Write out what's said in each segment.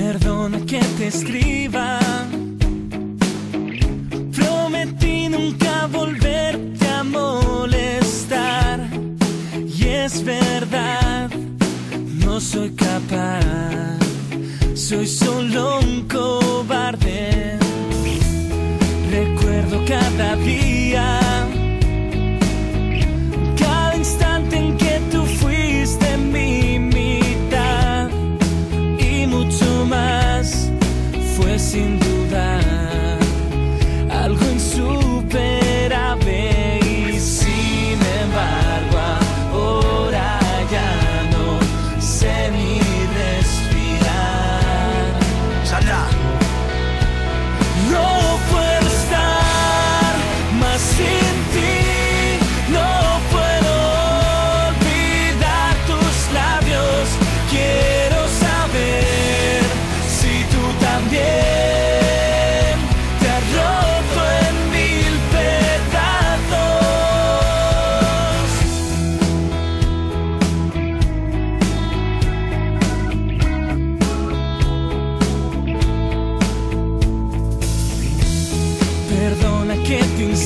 Perdona que te escriba. Prometí nunca volverte a molestar. Y es verdad, no soy capaz. Soy solo sin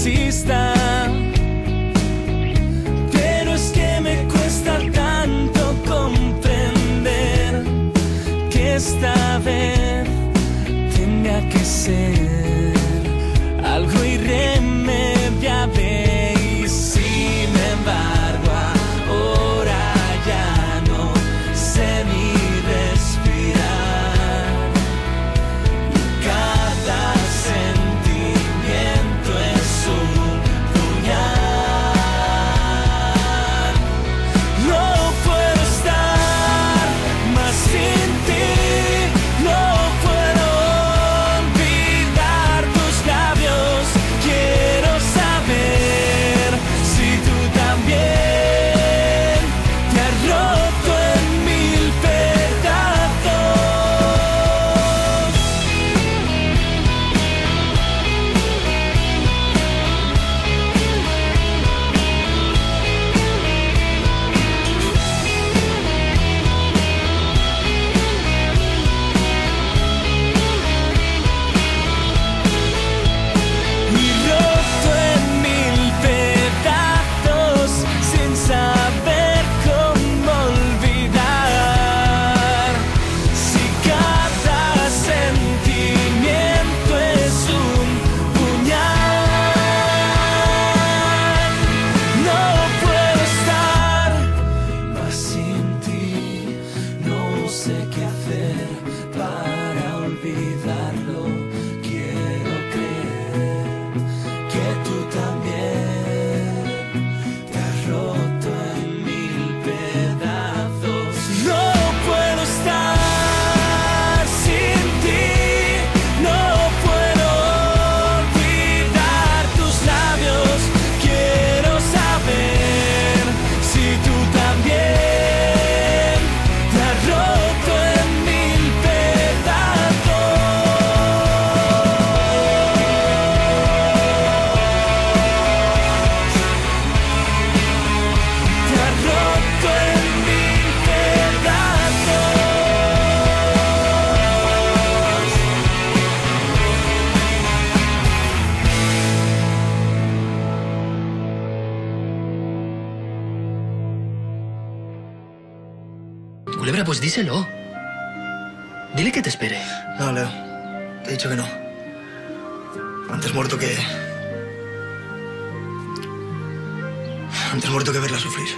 insista. Culebra, pues díselo. Dile que te espere. No, Leo. Te he dicho que no. Antes muerto que... Antes muerto que verla sufrir.